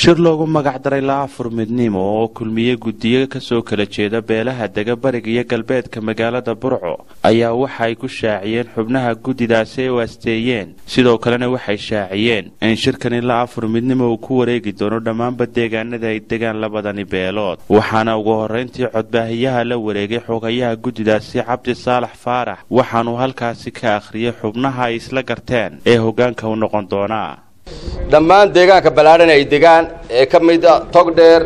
shir loogu magacdaray la afur midnimo oo kulmiye guddiyo ka soo kala jeeda beelaha dega bariga iyo galbeedka magaalada burco. Ayaa waxa ay ku shaaciyeen xubnaha guddidaasi ay u asteeyeen sidoo kalena waxay shaaciyeen in shirkani la afur midnimo uu ku wareegi doono dhammaanba deegaanada ay degaan labadani beelood. Waxaana ugu horrayntii codbaahiyaha la wareegay xogayaha guddidaasi cabdi saalax faarax. Waxaanuu halkaasi ka akhriyay xubnaha ay isla garteen ee hoggaanka u noqon doonaa dhammaan deegaanka ballaadhan ay degaan ee ka mida togdheer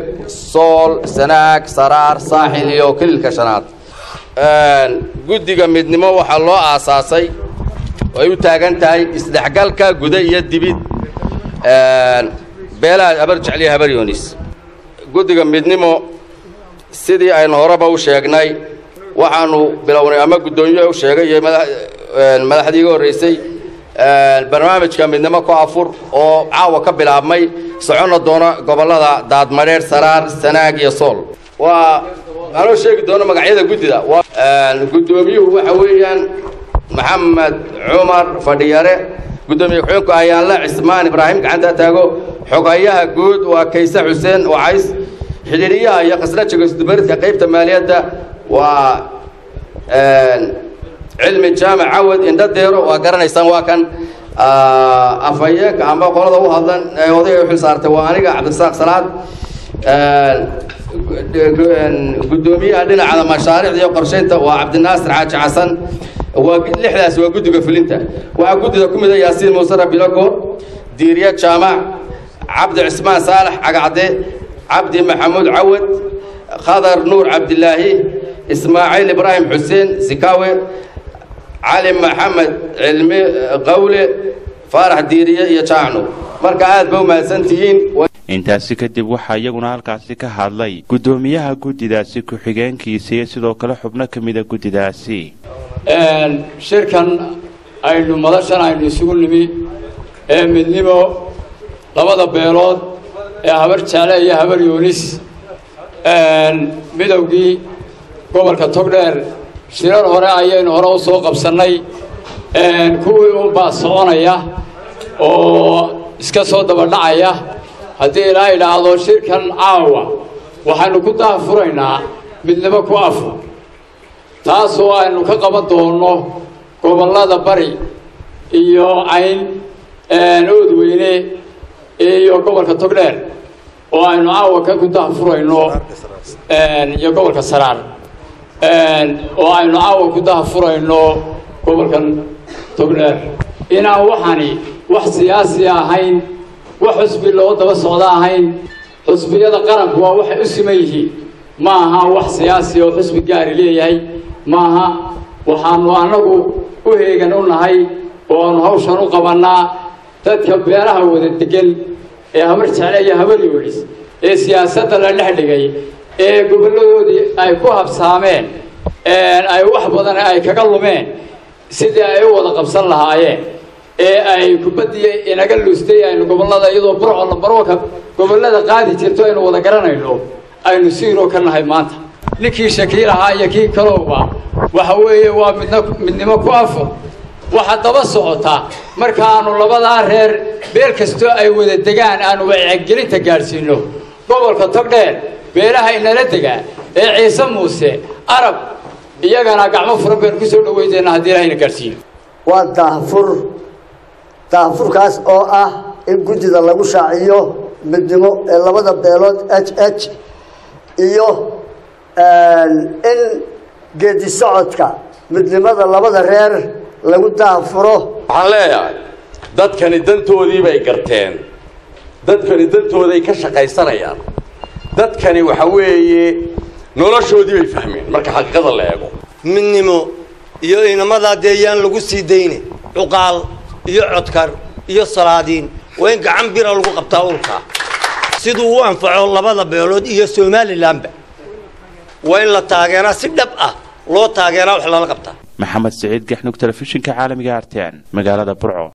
sool sanaag saraar saaxil iyo kililka shanaad. Guddiga midnimo waxaa loo aasaasay oo ay u taagan tahay isdhexgalka guda iyo dibid. Beelaha habar jecliya habar yoonis. Guddiga midnimo sidii aynu horeba u sheegnay waxaanu bilownay ama guddoomiye u sheegay iyo madaxdii iga horraysay barnaamijka midnimo ku afur oo caawa ka bilaabmay soconna doona gobollada daadmadheer saraar sanaag iyo sool. Waa anoo sheegi doono magacyada guddida. Guddoomiyuhu waxa weeyaan maxamed cumar fadhiyare. Guddoomiye ku-xigeenku ayaanle cismaan ibraahim gacanta taago. Xogayaha guud waa kayse xuseen wacays xidhiidhiyaha iyo khasrajiga isdubaridka qaybta maaliyadda waa cilmi jaamac cawad indhadeero waa garanaysaan waa kan afhayeenka amba qolada u hadlan odayga u xil saartay waa aniga cabdirasaaq salaad guddoomiyaha dhinacada mashaariicda iyo qorshaynta waa cabdinaasir xaaji xasan waa lixdaas waa guddiga fulinta. Waxaa guddida ku mida yaasiin muuse rabilago diiriye jaamac cabdi cismaan saalax cagacde cabdi maxamuud cawad khadar nuur cabdilaahi ismaaciil ibraahim xuseen sikaawe cali maxamed cilmi qawle faarax diiriye iyo jaacnu. Marka aad ba u mahadsantihiin intaasi kadib waxaa iyaguna halkaasi ka hadlay guddoomiyaha guddidaasi ku-xigeenkiisa iyo sidoo kale xubno ka mida guddidaasi. Shirkan aynu madashan aynu isugu nimi ee midnimo labada beelood ee habar jaale iyo habar yoonis. Midowgii gobolka togdheer shirar hore ayaynu hore u soo qabsannay kuwii unbaa soconaya oo iska soo dabadhacaya. Haddii ilaa idhaahdo shirkan caawa waxaynu ku daahfuraynaa midnimo ku afur. Taasoo aynu ka qaban doonno gobollada bari iyo cayn oodweyne iyo gobolka togdheer oo aynu caawa ka ku daahfurayno iyo gobolka saraar oo aynu caawa ku daahfurayno gobolkan togdheer inaan waxani wax siyaasi ahayn wax xusbi loo daba socdo ahayn xusbiyada qaranku waa waxay u siman yihiin ma aha wax siyaasi oo xusbi gaari leeyahay. Maaha waxaanu annagu u heegan u nahay oo aanu hawshan u qabannaa dadka beelaha wada degan ee habar jecle iyo habar yoolis ee siyaasadda la dhex dhigay ee gobolladoodii ay ku habsaameen ay wax badan ay kaga lumeen sidii ay u wada qabsan lahaayeen ee ay kubaddiya inaga luustay aynu gobollada iyadoo burco lambarwaka gobollada qaadi jirto aynu wada garanayno aynu siiroo ka nahay maanta. Ninkii shakiil ahaa iyo kii kalowba waxa weeye waa midn midnimo ku afur waxaa daba socota markaanu labadaa reer beel kastoo ay wada degaan aanu wacyigelinta gaadhsiino. Gobolka togdheer beelaha inala degaa ee ciise muuse arab iyagana gacmo furan baynu ku soo dhawaydeena haddii ilahayna gaadhsiiyo waa daahfur. Daahfurkaas oo ah in guddida lagu shaaciyo midnimo ee labada beelood h h iyo in geedi socodka midnimada labada reer lagu daahfuro. Waxaan leeyahay dadkani dantoodii bay garteen. Dadkani dantooday ka shaqaysanayaan dadkani waxa weeye noloshoodii bay fahmeen. Marka xaqiiqada la eego. Midnimo iyo inamadaa dee yaan lagu sii dayne. Cuqaal iyo codkar iyo salaadiin. Waa in gacan bira lagu qabtaa ulka siduu u anfaco labada beelood iyo somalilanba waa in la taageeraa si dhab ah loo taageeraa wax lala qabtaa. Maxamed siciid gaxnug telefishinka caalamiga arten magaalada burco